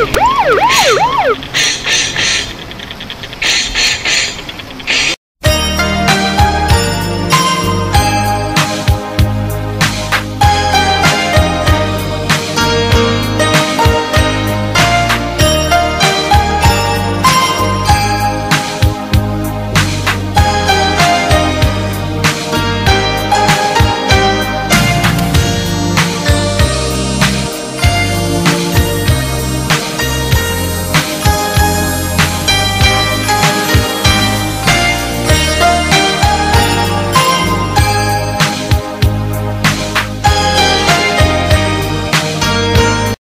Woo!